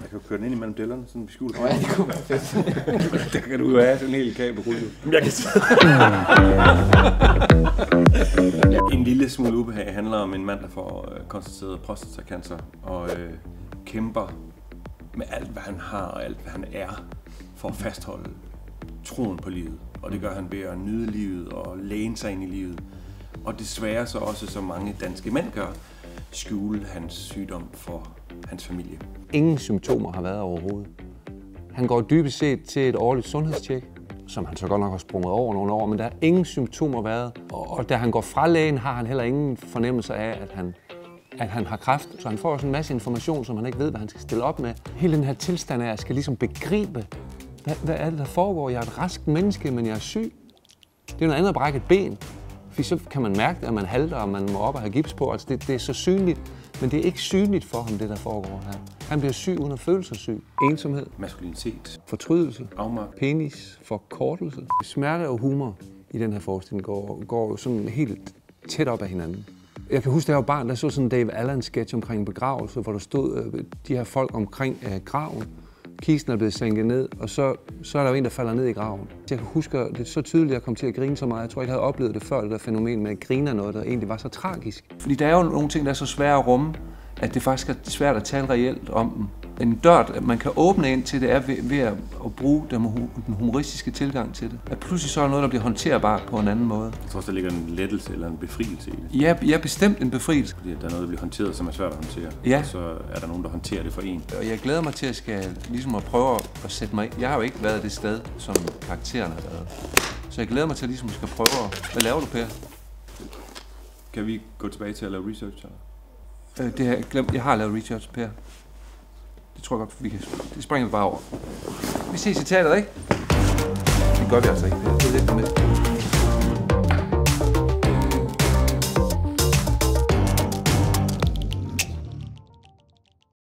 Jeg kan jo køre den ind imellem dellerne, sådan vi skjuler. Ja, det kunne være fedt. Der kan du jo have sådan en hel kabelrulle. Jeg kan En lille smule ubehag handler om en mand, der får øh, konstateret prostatacancer og øh, kæmper med alt, hvad han har og alt, hvad han er, for at fastholde troen på livet. Og det gør han ved at nyde livet og læne sig ind i livet. Og desværre så også, som mange danske mænd gør, skjule hans sygdom for hans familie. Ingen symptomer har været overhovedet. Han går dybest set til et årligt sundhedstjek, som han så godt nok har sprunget over nogle år, men der er ingen symptomer været. Og, og da han går fra lægen, har han heller ingen fornemmelse af, at han, at han har kræft. Så han får også en masse information, som han ikke ved, hvad han skal stille op med. Hele den her tilstand af, at jeg skal ligesom begribe, hvad, hvad er det, der foregår? Jeg er et rask menneske, men jeg er syg. Det er noget andet at brække et ben. Fordi så kan man mærke, at man halter, og man må op og have gips på. Altså det, det er så synligt, men det er ikke synligt for ham, det der foregår her. Han bliver syg uden at føle sig syg. Ensomhed, Maskulinitet, fortrydelse, afmagt, penis, forkortelse. Smerte og humor i den her forestilling går, går jo sådan helt tæt op af hinanden. Jeg kan huske, da jeg var barn, der så sådan en Dave Allen-sketch omkring en begravelse, hvor der stod øh, de her folk omkring øh, graven. Kisten er blevet sænket ned, og så, så er der jo en, der falder ned i graven. Jeg kan huske, det er så tydeligt, at jeg kom til at grine så meget. Jeg tror ikke, jeg havde oplevet det før, det der fænomen med at grine af noget, der egentlig var så tragisk. Fordi der er jo nogle ting, der er så svære at rumme, at det faktisk er svært at tale reelt om dem. En dør, man kan åbne ind til, det er ved, ved at, at bruge den, hu- den humoristiske tilgang til det. At pludselig så er noget, der bliver håndterbart på en anden måde. Jeg tror også, der ligger en lettelse eller en befrielse i det. Ja, ja bestemt en befrielse. Fordi der er noget, der bliver håndteret, som er svært at håndtere. Ja. Og så er der nogen, der håndterer det for en. Og jeg glæder mig til at skal ligesom at prøve at sætte mig ind. Jeg har jo ikke været det sted, som karaktererne har været. Så jeg glæder mig til at ligesom skal prøve at... Hvad laver du, Per? Kan vi gå tilbage til at lave research? Eller? Øh, det har jeg glemt. Jeg har lavet research, Per. Det tror jeg godt, vi kan... Det springer vi bare over. Vi ses i teateret, ikke? Det gør vi altså ikke. Det er lidt med.